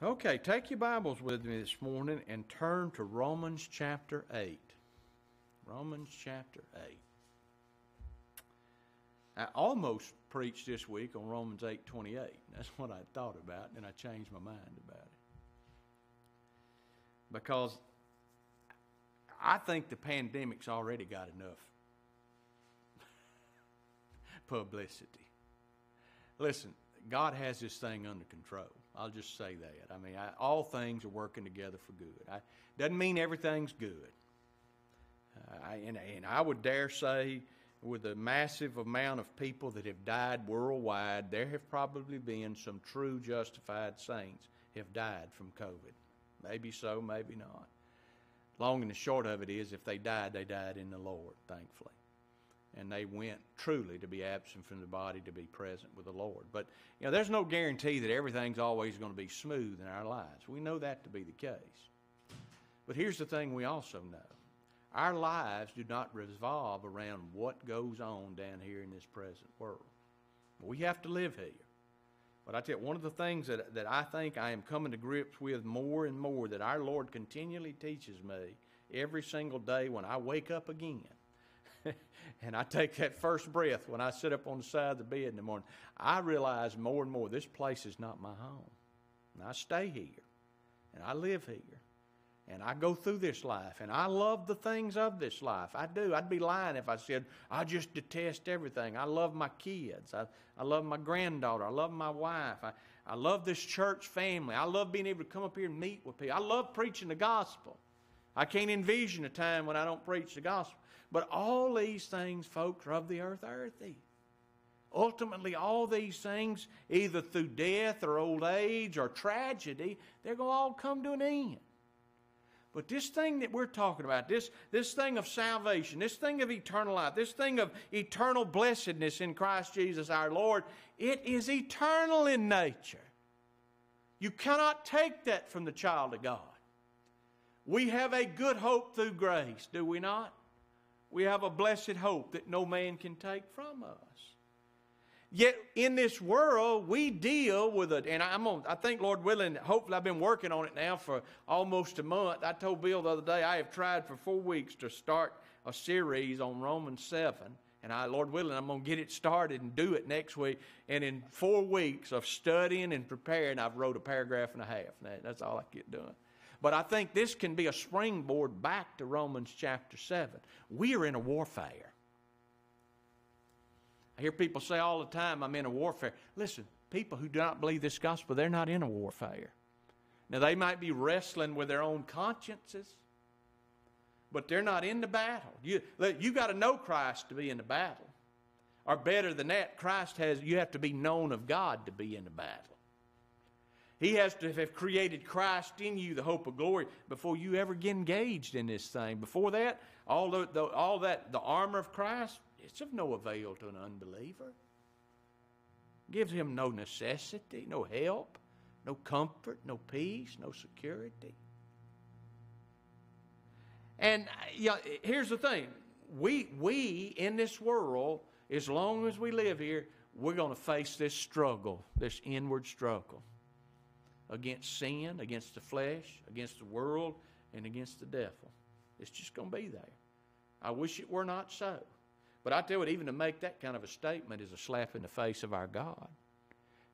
Okay, take your Bibles with me this morning and turn to Romans chapter 8. Romans chapter 8. I almost preached this week on Romans 8:28. That's what I thought about, and I changed my mind about it. Because I think the pandemic's already got enough publicity. Listen, God has this thing under control. I'll just say that. I mean, I, all things are working together for good. I, doesn't mean everything's good. Uh, I, and, and I would dare say, with the massive amount of people that have died worldwide, there have probably been some true justified saints have died from COVID. Maybe so, maybe not. Long and the short of it is, if they died, they died in the Lord, thankfully and they went truly to be absent from the body to be present with the Lord. But you know, there's no guarantee that everything's always going to be smooth in our lives. We know that to be the case. But here's the thing we also know. Our lives do not revolve around what goes on down here in this present world. We have to live here. But I tell you, one of the things that, that I think I am coming to grips with more and more that our Lord continually teaches me every single day when I wake up again and I take that first breath when I sit up on the side of the bed in the morning, I realize more and more this place is not my home. And I stay here, and I live here, and I go through this life, and I love the things of this life. I do. I'd be lying if I said I just detest everything. I love my kids. I, I love my granddaughter. I love my wife. I, I love this church family. I love being able to come up here and meet with people. I love preaching the gospel. I can't envision a time when I don't preach the gospel. But all these things, folks, are of the earth earthy. Ultimately, all these things, either through death or old age or tragedy, they're going to all come to an end. But this thing that we're talking about, this, this thing of salvation, this thing of eternal life, this thing of eternal blessedness in Christ Jesus our Lord, it is eternal in nature. You cannot take that from the child of God. We have a good hope through grace, do we not? We have a blessed hope that no man can take from us. Yet in this world, we deal with it, and I'm on, I think, Lord willing, hopefully I've been working on it now for almost a month. I told Bill the other day I have tried for four weeks to start a series on Romans 7. And I, Lord willing, I'm going to get it started and do it next week. And in four weeks of studying and preparing, I've wrote a paragraph and a half. That's all I get done. But I think this can be a springboard back to Romans chapter 7. We are in a warfare. I hear people say all the time, I'm in a warfare. Listen, people who do not believe this gospel, they're not in a warfare. Now, they might be wrestling with their own consciences, but they're not in the battle. You, you got to know Christ to be in the battle. Or better than that, Christ has, you have to be known of God to be in the battle. He has to have created Christ in you, the hope of glory, before you ever get engaged in this thing. Before that, all, the, the, all that, the armor of Christ, it's of no avail to an unbeliever. Gives him no necessity, no help, no comfort, no peace, no security. And uh, know, here's the thing we, we in this world, as long as we live here, we're going to face this struggle, this inward struggle against sin, against the flesh, against the world, and against the devil. It's just going to be there. I wish it were not so. But I tell you, even to make that kind of a statement is a slap in the face of our God.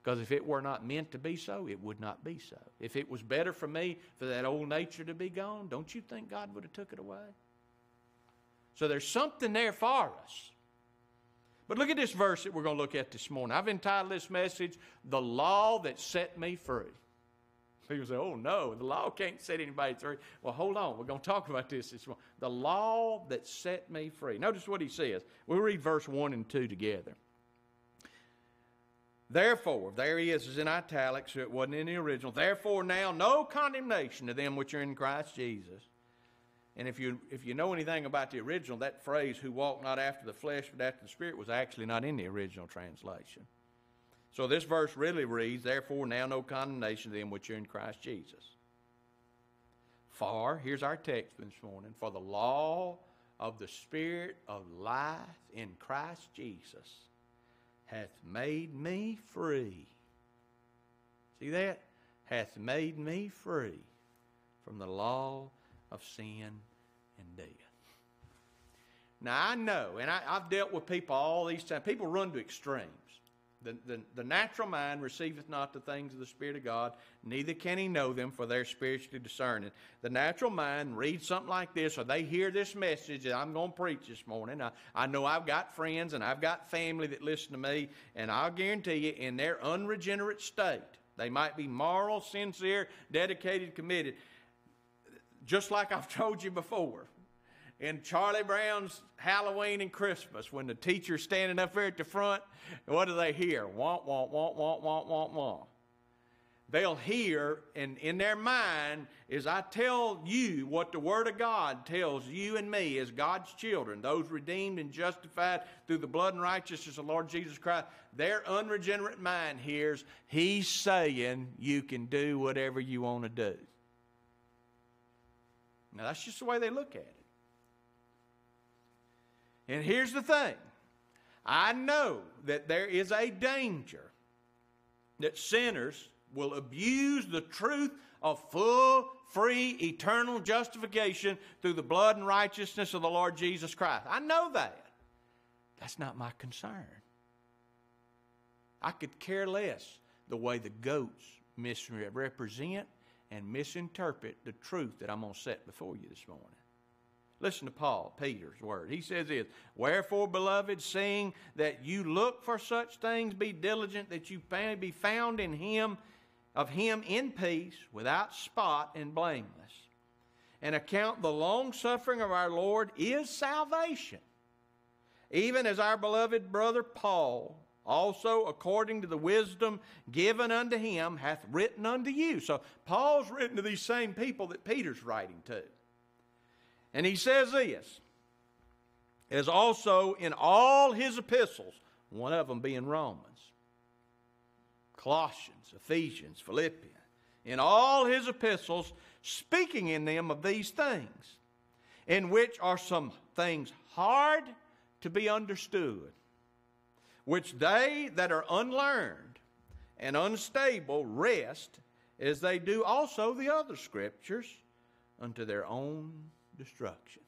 Because if it were not meant to be so, it would not be so. If it was better for me for that old nature to be gone, don't you think God would have took it away? So there's something there for us. But look at this verse that we're going to look at this morning. I've entitled this message, The Law That Set Me Free. People say, oh no, the law can't set anybody free. Well, hold on. We're going to talk about this this morning. The law that set me free. Notice what he says. We'll read verse 1 and 2 together. Therefore, there he is, is in italics, so it wasn't in the original. Therefore, now no condemnation to them which are in Christ Jesus. And if you if you know anything about the original, that phrase "who walk not after the flesh but after the spirit" was actually not in the original translation. So this verse really reads, Therefore, now no condemnation to them which are in Christ Jesus. For, here's our text this morning, for the law of the Spirit of life in Christ Jesus hath made me free. See that? hath made me free from the law of sin and death. Now, I know, and I, have dealt with people all these times. People run to extremes. The, the, the, natural mind receiveth not the things of the Spirit of God, neither can he know them, for they're spiritually discerning. The natural mind reads something like this, or they hear this message that I'm going to preach this morning. I, I know I've got friends and I've got family that listen to me, and I'll guarantee you, in their unregenerate state, they might be moral, sincere, dedicated, committed, just like I've told you before in Charlie Brown's Halloween and Christmas when the teacher's standing up there at the front, what do they hear? Want, want, want, want, want, want, want. They'll hear, and in their mind, as I tell you what the Word of God tells you and me as God's children, those redeemed and justified through the blood and righteousness of the Lord Jesus Christ, their unregenerate mind hears, He's saying you can do whatever you want to do. Now, that's just the way they look at it. And here's the thing I know that there is a danger that sinners will abuse the truth of full, free, eternal justification through the blood and righteousness of the Lord Jesus Christ. I know that. That's not my concern. I could care less the way the goats misrepresent and misinterpret the truth that I'm going to set before you this morning. Listen to Paul, Peter's word. He says this Wherefore, beloved, seeing that you look for such things, be diligent that you may be found in him, of him in peace, without spot and blameless. And account the long suffering of our Lord is salvation. Even as our beloved brother Paul, also according to the wisdom given unto him, hath written unto you. So Paul's written to these same people that Peter's writing to. And he says this, as also in all his epistles, one of them being Romans, Colossians, Ephesians, Philippians, in all his epistles, speaking in them of these things, in which are some things hard to be understood, which they that are unlearned and unstable rest as they do also the other scriptures unto their own destruction.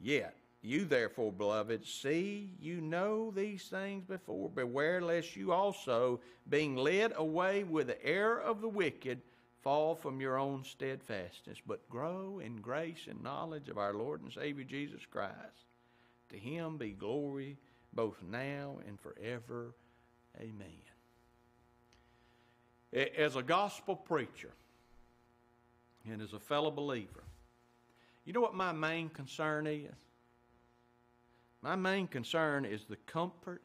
Yet, you therefore, beloved, see you know these things before. Beware lest you also, being led away with the error of the wicked, fall from your own steadfastness, but grow in grace and knowledge of our Lord and Savior Jesus Christ. To him be glory both now and forever. Amen. As a gospel preacher, and as a fellow believer, you know what my main concern is? My main concern is the comfort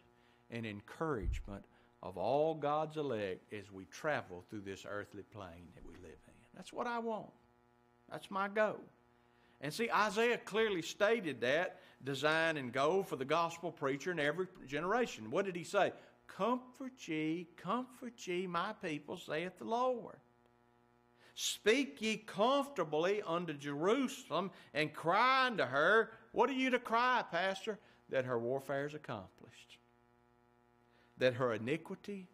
and encouragement of all God's elect as we travel through this earthly plane that we live in. That's what I want. That's my goal. And see, Isaiah clearly stated that design and goal for the gospel preacher in every generation. What did he say? Comfort ye, comfort ye, my people, saith the Lord. Speak ye comfortably unto Jerusalem and cry unto her. What are you to cry, Pastor? That her warfare is accomplished. That her iniquity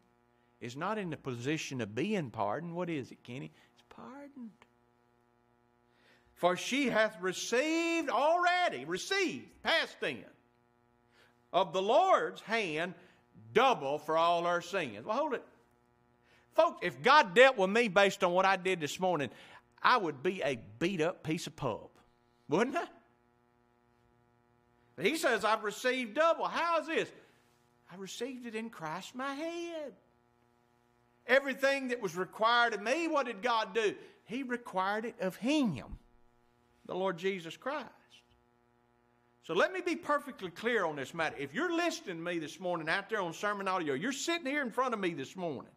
is not in the position of being pardoned. What is it, Kenny? It's pardoned. For she hath received already, received, past tense, of the Lord's hand double for all her sins. Well, hold it. Folks, if God dealt with me based on what I did this morning, I would be a beat up piece of pulp, wouldn't I? But he says, I've received double. How is this? I received it in Christ my head. Everything that was required of me, what did God do? He required it of Him, the Lord Jesus Christ. So let me be perfectly clear on this matter. If you're listening to me this morning out there on SermonAudio, you're sitting here in front of me this morning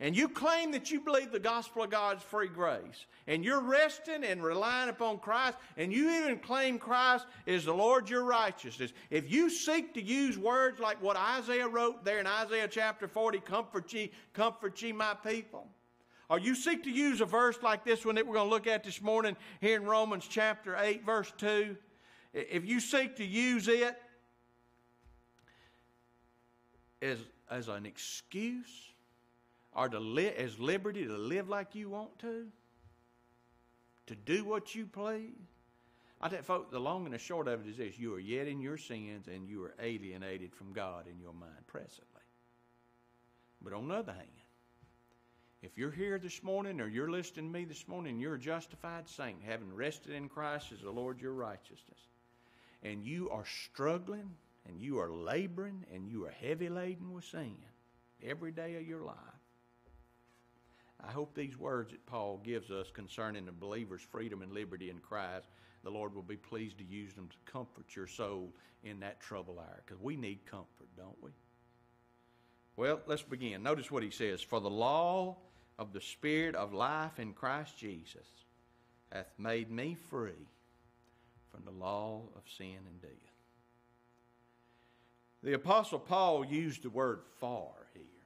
and you claim that you believe the gospel of God's free grace, and you're resting and relying upon Christ, and you even claim Christ is the Lord your righteousness, if you seek to use words like what Isaiah wrote there in Isaiah chapter 40, comfort ye, comfort ye, my people, or you seek to use a verse like this one that we're going to look at this morning here in Romans chapter 8, verse 2, if you seek to use it as, as an excuse, are to li- as liberty to live like you want to, to do what you please. I tell folks, the long and the short of it is this you are yet in your sins and you are alienated from God in your mind presently. But on the other hand, if you're here this morning or you're listening to me this morning, you're a justified saint, having rested in Christ as the Lord your righteousness, and you are struggling and you are laboring and you are heavy laden with sin every day of your life, I hope these words that Paul gives us concerning the believer's freedom and liberty in Christ, the Lord will be pleased to use them to comfort your soul in that trouble hour because we need comfort, don't we? Well, let's begin. Notice what he says For the law of the Spirit of life in Christ Jesus hath made me free from the law of sin and death. The Apostle Paul used the word for here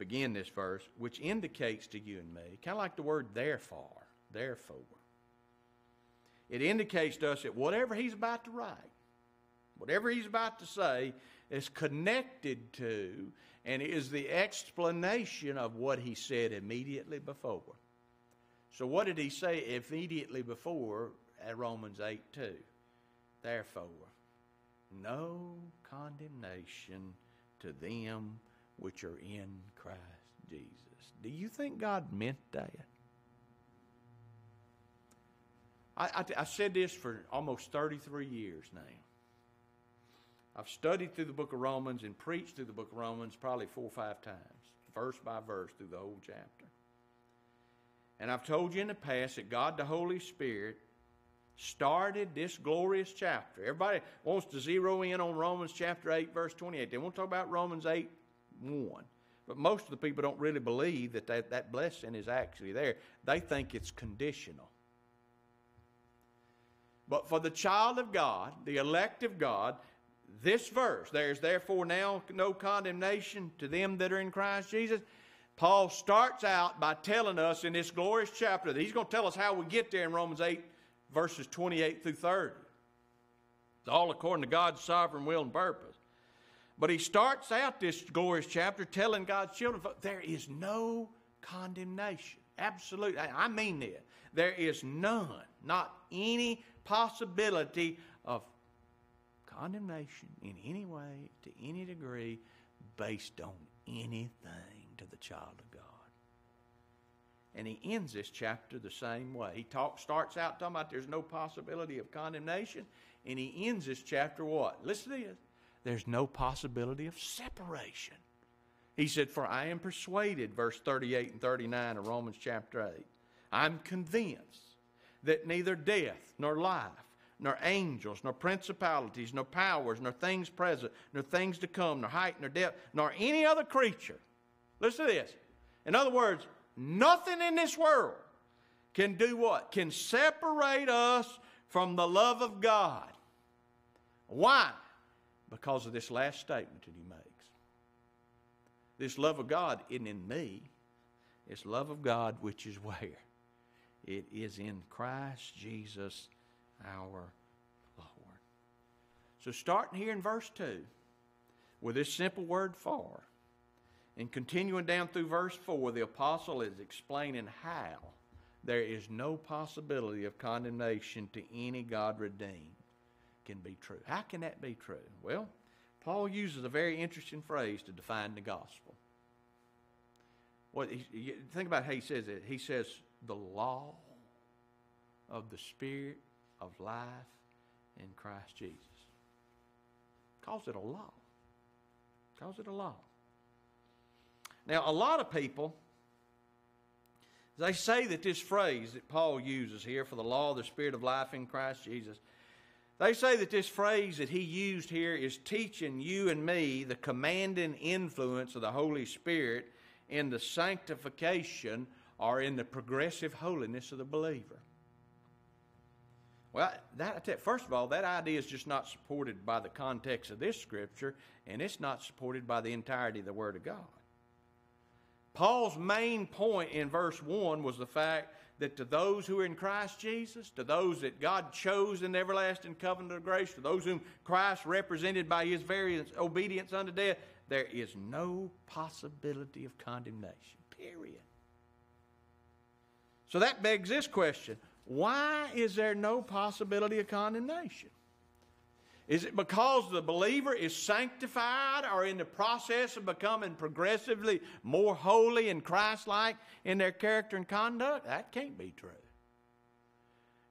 begin this verse, which indicates to you and me, kind of like the word therefore, therefore. It indicates to us that whatever he's about to write, whatever he's about to say, is connected to and is the explanation of what he said immediately before. So, what did he say immediately before at Romans 8 2? Therefore, no condemnation to them which are in Christ Jesus. Do you think God meant that? I, I, I said this for almost 33 years now. I've studied through the book of Romans and preached through the book of Romans probably four or five times, verse by verse through the whole chapter. And I've told you in the past that God the Holy Spirit started this glorious chapter. Everybody wants to zero in on Romans chapter 8, verse 28. They want to talk about Romans 8, 1. But most of the people don't really believe that that, that blessing is actually there. They think it's conditional. But for the child of God, the elect of God, this verse, there's therefore now no condemnation to them that are in Christ Jesus. Paul starts out by telling us in this glorious chapter that he's going to tell us how we get there in Romans 8, verses 28 through 30. It's all according to God's sovereign will and purpose. But he starts out this glorious chapter telling God's children there is no condemnation. Absolutely. I mean this. There is none, not any possibility of condemnation in any way, to any degree, based on anything to the child of God. And he ends this chapter the same way. He talk, starts out talking about there's no possibility of condemnation, and he ends this chapter what? Listen to this there's no possibility of separation. He said, For I am persuaded, verse 38 and 39 of Romans chapter 8, I'm convinced that neither death nor life, nor angels, nor principalities, nor powers, nor things present, nor things to come, nor height, nor depth, nor any other creature. Listen to this. In other words, nothing in this world can do what? Can separate us from the love of God. Why? Because of this last statement that he makes. This love of God isn't in me, it's love of God which is where? It is in Christ Jesus our Lord. So, starting here in verse 2, with this simple word for, and continuing down through verse 4, the apostle is explaining how there is no possibility of condemnation to any God redeemed can be true. How can that be true? Well, Paul uses a very interesting phrase to define the gospel. What he, think about how he says it. He says the law of the Spirit of life in Christ Jesus. Calls it a law. Calls it a law. Now, a lot of people, they say that this phrase that Paul uses here for the law of the Spirit of life in Christ Jesus they say that this phrase that he used here is teaching you and me the commanding influence of the Holy Spirit in the sanctification or in the progressive holiness of the believer. Well, that, first of all, that idea is just not supported by the context of this scripture, and it's not supported by the entirety of the Word of God. Paul's main point in verse 1 was the fact that to those who are in Christ Jesus, to those that God chose in the everlasting covenant of grace, to those whom Christ represented by his very obedience unto death, there is no possibility of condemnation. Period. So that begs this question why is there no possibility of condemnation? Is it because the believer is sanctified or in the process of becoming progressively more holy and Christ like in their character and conduct? That can't be true.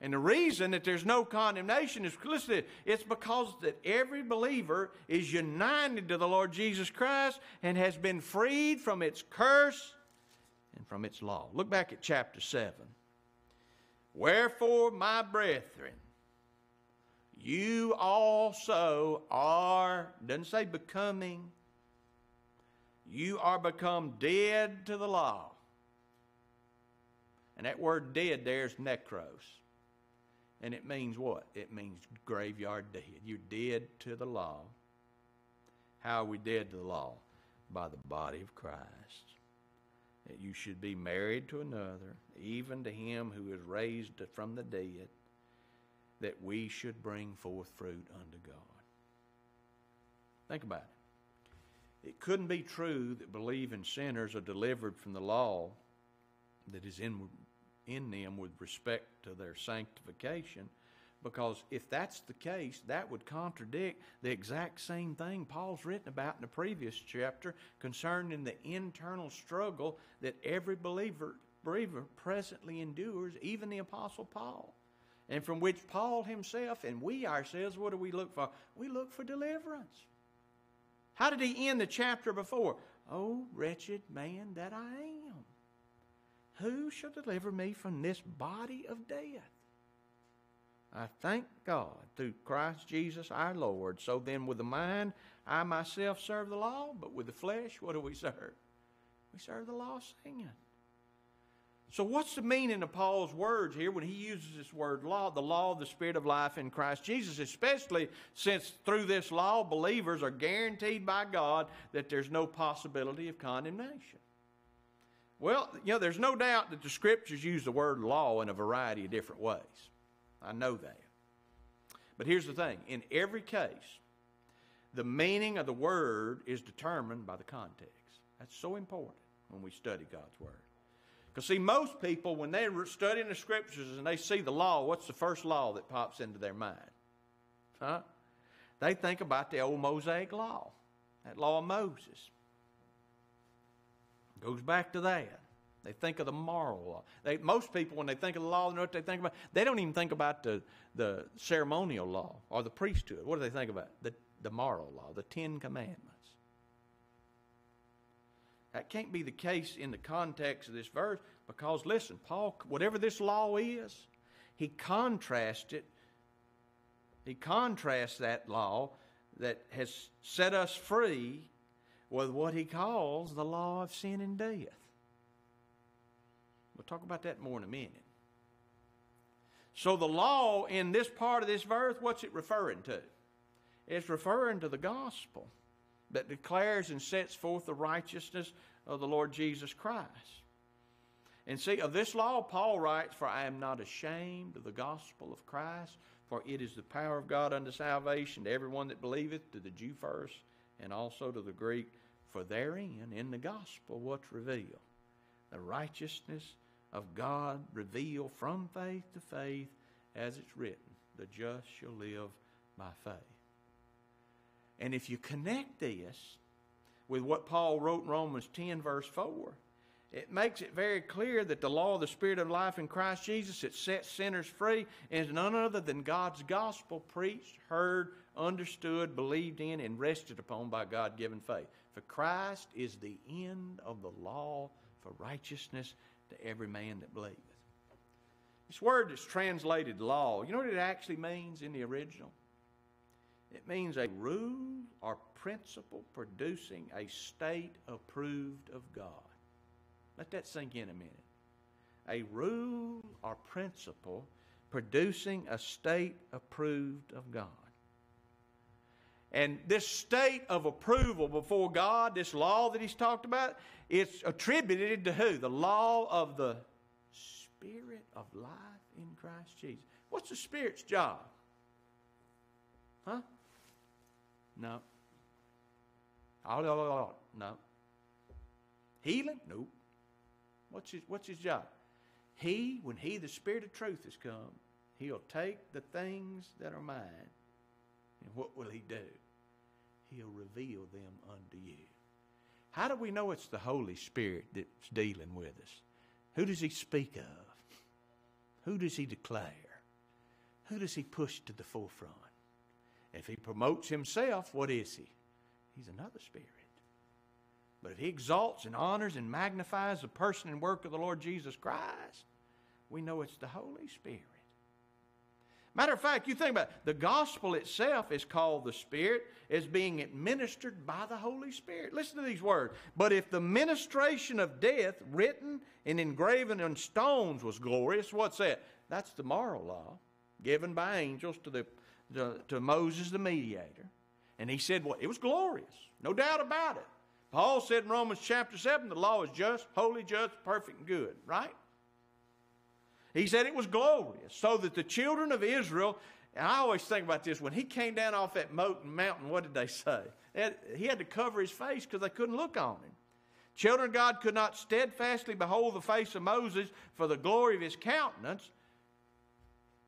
And the reason that there's no condemnation is listen, it's because that every believer is united to the Lord Jesus Christ and has been freed from its curse and from its law. Look back at chapter 7. Wherefore, my brethren, you also are, doesn't say becoming, you are become dead to the law. And that word dead there is necros. And it means what? It means graveyard dead. You're dead to the law. How are we dead to the law? By the body of Christ. That you should be married to another, even to him who is raised from the dead that we should bring forth fruit unto God. Think about it. It couldn't be true that believing sinners are delivered from the law that is in, in them with respect to their sanctification, because if that's the case, that would contradict the exact same thing Paul's written about in the previous chapter concerning the internal struggle that every believer, believer presently endures, even the Apostle Paul and from which Paul himself and we ourselves, what do we look for? We look for deliverance. How did he end the chapter before? Oh, wretched man that I am. Who shall deliver me from this body of death? I thank God through Christ Jesus our Lord. So then, with the mind, I myself serve the law, but with the flesh, what do we serve? We serve the law singing. So, what's the meaning of Paul's words here when he uses this word law, the law of the Spirit of life in Christ Jesus, especially since through this law, believers are guaranteed by God that there's no possibility of condemnation? Well, you know, there's no doubt that the scriptures use the word law in a variety of different ways. I know that. But here's the thing in every case, the meaning of the word is determined by the context. That's so important when we study God's word. Because, see, most people, when they're studying the scriptures and they see the law, what's the first law that pops into their mind? Huh? They think about the old Mosaic law, that law of Moses. Goes back to that. They think of the moral law. They, most people, when they think of the law, you know what they think about? They don't even think about the, the ceremonial law or the priesthood. What do they think about? The, the moral law, the Ten Commandments. That can't be the case in the context of this verse because, listen, Paul, whatever this law is, he contrasts it. He contrasts that law that has set us free with what he calls the law of sin and death. We'll talk about that more in a minute. So, the law in this part of this verse, what's it referring to? It's referring to the gospel that declares and sets forth the righteousness of the Lord Jesus Christ. And see, of this law, Paul writes, For I am not ashamed of the gospel of Christ, for it is the power of God unto salvation to everyone that believeth, to the Jew first, and also to the Greek. For therein, in the gospel, what's revealed? The righteousness of God revealed from faith to faith, as it's written, the just shall live by faith. And if you connect this with what Paul wrote in Romans 10, verse 4, it makes it very clear that the law of the Spirit of life in Christ Jesus that sets sinners free is none other than God's gospel preached, heard, understood, believed in, and rested upon by God given faith. For Christ is the end of the law for righteousness to every man that believeth. This word is translated law. You know what it actually means in the original? It means a rule or principle producing a state approved of God. Let that sink in a minute. A rule or principle producing a state approved of God. And this state of approval before God, this law that he's talked about, it's attributed to who? The law of the Spirit of life in Christ Jesus. What's the Spirit's job? Huh? No. No. Healing? Nope. What's his, what's his job? He, when he, the Spirit of truth, has come, he'll take the things that are mine, and what will he do? He'll reveal them unto you. How do we know it's the Holy Spirit that's dealing with us? Who does he speak of? Who does he declare? Who does he push to the forefront? If he promotes himself, what is he? He's another spirit. But if he exalts and honors and magnifies the person and work of the Lord Jesus Christ, we know it's the Holy Spirit. Matter of fact, you think about it, the gospel itself is called the Spirit, is being administered by the Holy Spirit. Listen to these words. But if the ministration of death, written and engraven on stones, was glorious, what's that? That's the moral law given by angels to, the, to, to Moses the mediator. And he said? Well, it was glorious, no doubt about it. Paul said in Romans chapter 7, the law is just, holy, just, perfect, and good, right? He said it was glorious, so that the children of Israel, and I always think about this, when he came down off that mountain, what did they say? He had to cover his face because they couldn't look on him. Children of God could not steadfastly behold the face of Moses for the glory of his countenance.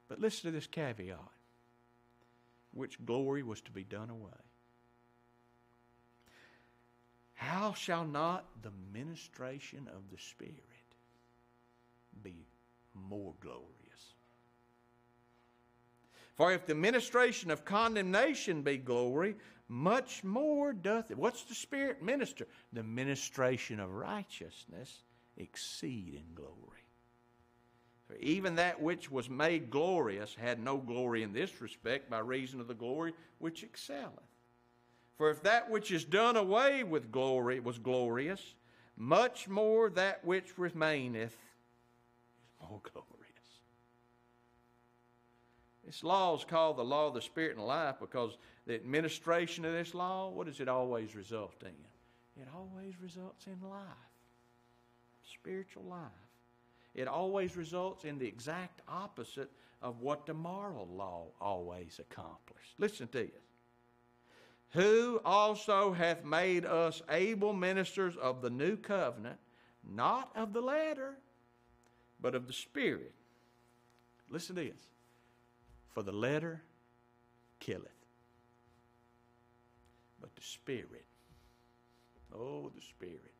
But listen to this caveat which glory was to be done away. How shall not the ministration of the Spirit be more glorious. For if the ministration of condemnation be glory, much more doth it. What's the Spirit minister? The ministration of righteousness exceed in glory. Even that which was made glorious had no glory in this respect by reason of the glory which excelleth. For if that which is done away with glory was glorious, much more that which remaineth is more glorious. This law is called the law of the Spirit and life because the administration of this law, what does it always result in? It always results in life, spiritual life. It always results in the exact opposite of what the moral law always accomplished. Listen to this. Who also hath made us able ministers of the new covenant, not of the letter, but of the Spirit. Listen to this. For the letter killeth, but the Spirit, oh, the Spirit,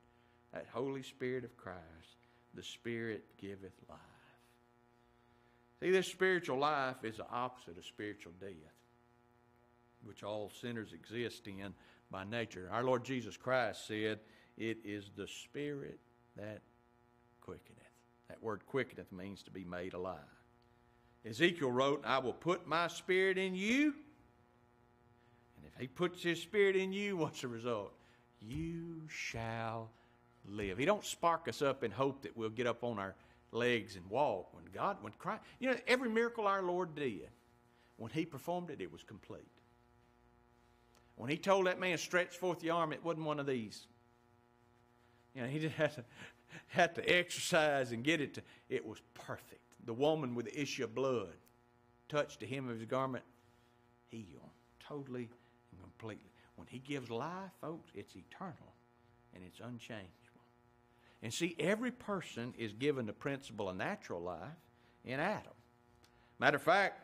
that Holy Spirit of Christ, the Spirit giveth life. See, this spiritual life is the opposite of spiritual death, which all sinners exist in by nature. Our Lord Jesus Christ said, It is the Spirit that quickeneth. That word quickeneth means to be made alive. Ezekiel wrote, I will put my spirit in you. And if he puts his spirit in you, what's the result? You shall live. He don't spark us up in hope that we'll get up on our legs and walk. When God, when Christ, you know, every miracle our Lord did, when he performed it, it was complete. When he told that man, stretch forth the arm, it wasn't one of these. You know, he just had to to exercise and get it to, it was perfect. The woman with the issue of blood touched the hem of his garment, healed totally and completely. When he gives life, folks, it's eternal and it's unchangeable. And see, every person is given the principle of natural life in Adam. Matter of fact,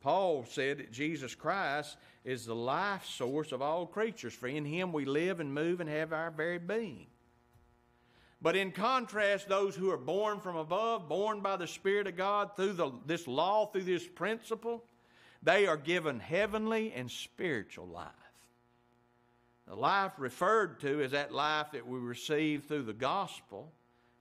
Paul said that Jesus Christ is the life source of all creatures, for in him we live and move and have our very being. But in contrast, those who are born from above, born by the Spirit of God through the, this law, through this principle, they are given heavenly and spiritual life. The life referred to is that life that we receive through the gospel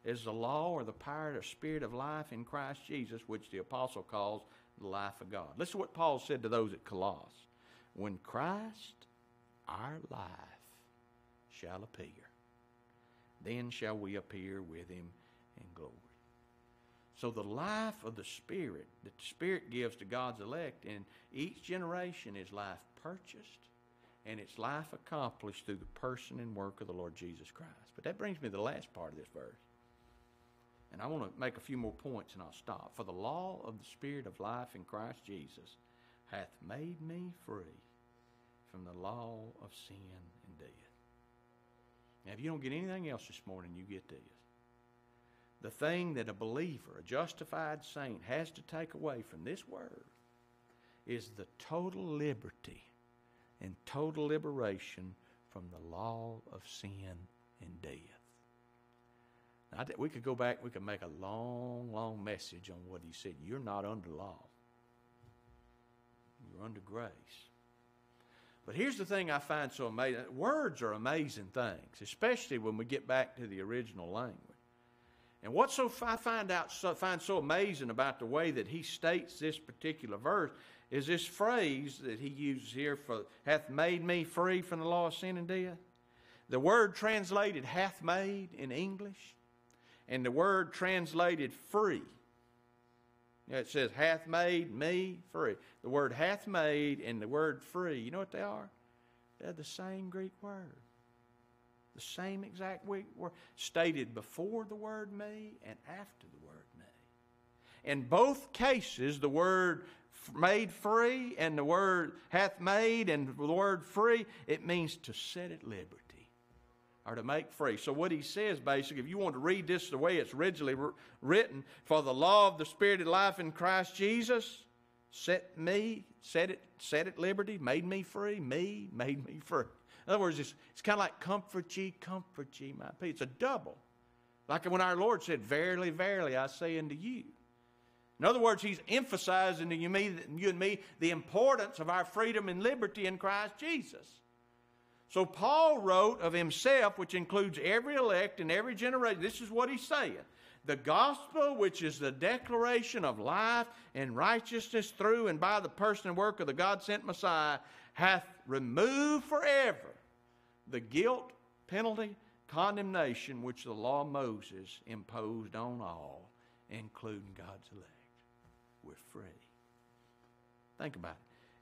is the law or the power of spirit of life in Christ Jesus, which the apostle calls the life of God. Listen to what Paul said to those at Colossus. When Christ, our life, shall appear then shall we appear with him in glory. So the life of the Spirit that the Spirit gives to God's elect in each generation is life purchased and it's life accomplished through the person and work of the Lord Jesus Christ. But that brings me to the last part of this verse. And I want to make a few more points and I'll stop. For the law of the Spirit of life in Christ Jesus hath made me free from the law of sin and death. Now, if you don't get anything else this morning, you get this. The thing that a believer, a justified saint, has to take away from this word is the total liberty and total liberation from the law of sin and death. Now, we could go back, we could make a long, long message on what he said. You're not under law, you're under grace. But here's the thing I find so amazing words are amazing things, especially when we get back to the original language. And what so I find out so, find so amazing about the way that he states this particular verse is this phrase that he uses here for hath made me free from the law of sin and death. The word translated hath made in English and the word translated free. It says hath made me free. The word hath made and the word free, you know what they are? They're the same Greek word. The same exact word stated before the word me and after the word me. In both cases, the word made free and the word hath made and the word free, it means to set at liberty or to make free. So, what he says basically, if you want to read this the way it's originally written, for the law of the Spirit of life in Christ Jesus set me, set it, set at liberty, made me free, me, made me free. In other words, it's, it's kind of like comfort ye, comfort ye, my people. It's a double. Like when our Lord said, Verily, verily, I say unto you. In other words, he's emphasizing to you, me, you and me the importance of our freedom and liberty in Christ Jesus. So Paul wrote of himself, which includes every elect and every generation. This is what he's saying. The gospel, which is the declaration of life and righteousness through and by the person and work of the God sent Messiah, hath removed forever the guilt, penalty, condemnation which the law of Moses imposed on all, including God's elect. We're free. Think about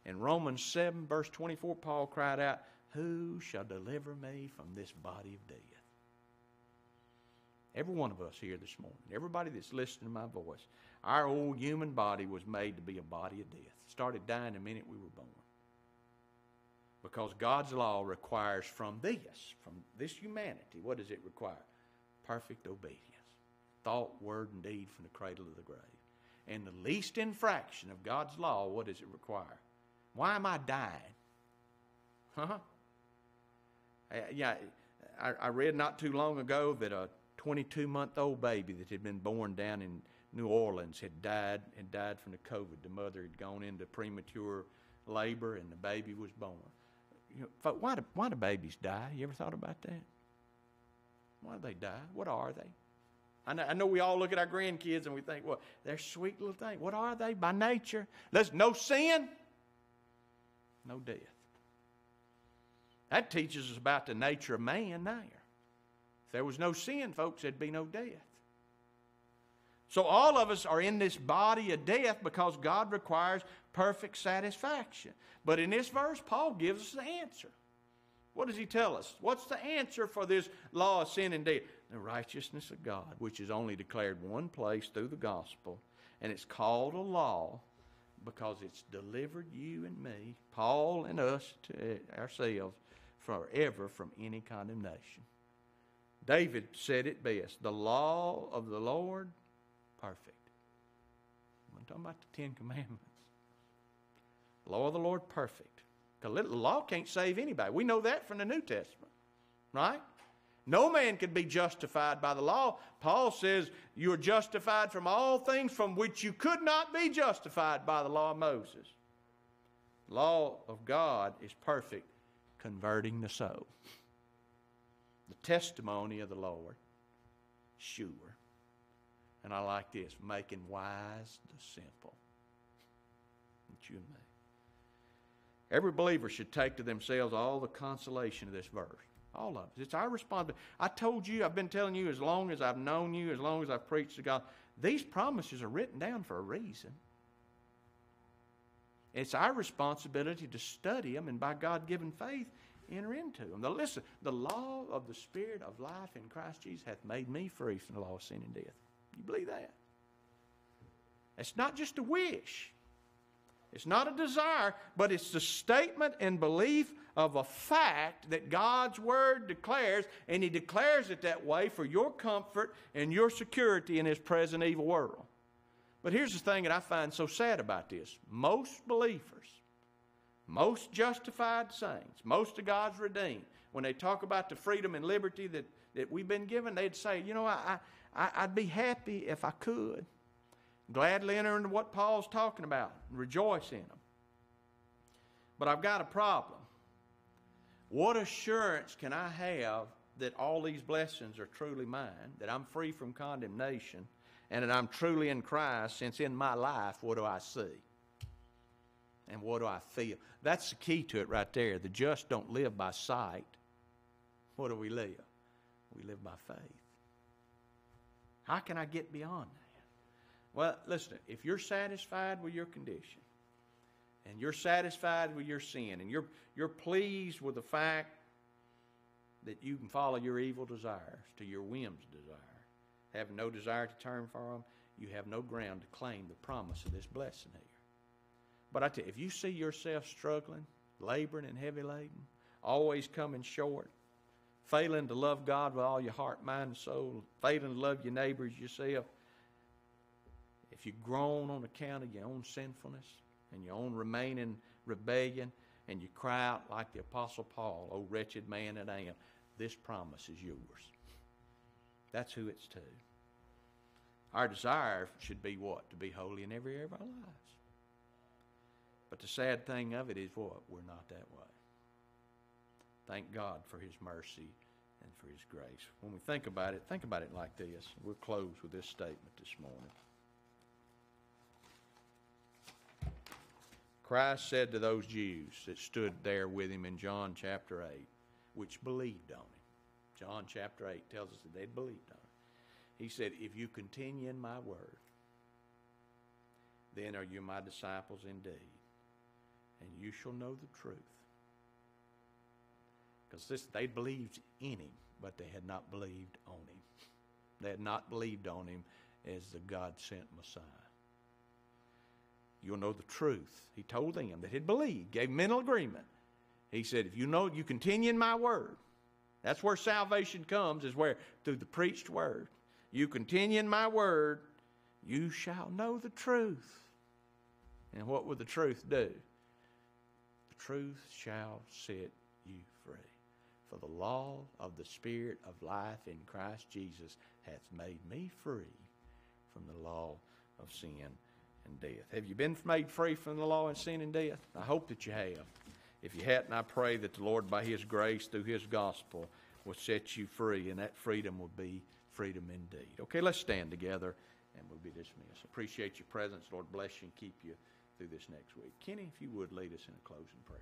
it. In Romans 7, verse 24, Paul cried out, Who shall deliver me from this body of death? Every one of us here this morning, everybody that's listening to my voice, our old human body was made to be a body of death. It started dying the minute we were born. Because God's law requires from this, from this humanity, what does it require? Perfect obedience. Thought, word, and deed from the cradle to the grave. And the least infraction of God's law, what does it require? Why am I dying? Huh? Yeah, I, I read not too long ago that a 22 month old baby that had been born down in New Orleans had died had died from the COVID. The mother had gone into premature labor and the baby was born. You know, why do, why do babies die? You ever thought about that? Why do they die? What are they? I know, I know we all look at our grandkids and we think, well, they're sweet little things. What are they by nature? There's no sin, no death. That teaches us about the nature of man there. If there was no sin, folks, there'd be no death. So all of us are in this body of death because God requires perfect satisfaction. But in this verse, Paul gives us the answer. What does he tell us? What's the answer for this law of sin and death? The righteousness of God, which is only declared one place through the gospel. And it's called a law because it's delivered you and me, Paul and us, to ourselves, forever from any condemnation. David said it best the law of the Lord perfect. I'm talking about the Ten Commandments. Law of the Lord perfect. The law can't save anybody. We know that from the New Testament, right? No man can be justified by the law. Paul says you are justified from all things from which you could not be justified by the law of Moses. The Law of God is perfect, converting the soul. The testimony of the Lord, sure. And I like this making wise the simple. It's you me. Every believer should take to themselves all the consolation of this verse. All of us. It's our responsibility. I told you, I've been telling you as long as I've known you, as long as I've preached to God, these promises are written down for a reason. It's our responsibility to study them and by God given faith, enter into them. Now listen, the law of the Spirit of life in Christ Jesus hath made me free from the law of sin and death. You believe that? It's not just a wish. It's not a desire, but it's the statement and belief of a fact that God's Word declares, and He declares it that way for your comfort and your security in His present evil world. But here's the thing that I find so sad about this most believers, most justified saints, most of God's redeemed, when they talk about the freedom and liberty that, that we've been given, they'd say, you know, I, I, I'd be happy if I could. Gladly enter into what Paul's talking about and rejoice in them. But I've got a problem. What assurance can I have that all these blessings are truly mine, that I'm free from condemnation, and that I'm truly in Christ, since in my life, what do I see? And what do I feel? That's the key to it right there. The just don't live by sight. What do we live? We live by faith. How can I get beyond that? Well, listen, if you're satisfied with your condition, and you're satisfied with your sin, and you're, you're pleased with the fact that you can follow your evil desires to your whim's desire, have no desire to turn from them, you have no ground to claim the promise of this blessing here. But I tell you, if you see yourself struggling, laboring, and heavy laden, always coming short, failing to love God with all your heart, mind, and soul, failing to love your neighbors yourself, if you groan on account of your own sinfulness and your own remaining rebellion, and you cry out like the Apostle Paul, O wretched man that I am, this promise is yours. That's who it's to. Our desire should be what? To be holy in every area of our lives. But the sad thing of it is what? We're not that way. Thank God for His mercy and for His grace. When we think about it, think about it like this. We'll close with this statement this morning. Christ said to those Jews that stood there with him in John chapter 8, which believed on him. John chapter 8 tells us that they believed on him. He said, If you continue in my word, then are you my disciples indeed, and you shall know the truth. Because this they believed in him, but they had not believed on him. They had not believed on him as the God sent Messiah. You'll know the truth. He told them that he'd believed, gave mental agreement. He said, if you know, you continue in my word. That's where salvation comes, is where through the preached word. You continue in my word, you shall know the truth. And what will the truth do? The truth shall set you free. For the law of the Spirit of life in Christ Jesus hath made me free from the law of sin and death. Have you been made free from the law and sin and death? I hope that you have. If you hadn't, I pray that the Lord, by His grace, through His gospel, will set you free, and that freedom will be freedom indeed. Okay, let's stand together, and we'll be dismissed. Appreciate your presence. Lord bless you and keep you through this next week. Kenny, if you would lead us in a closing prayer.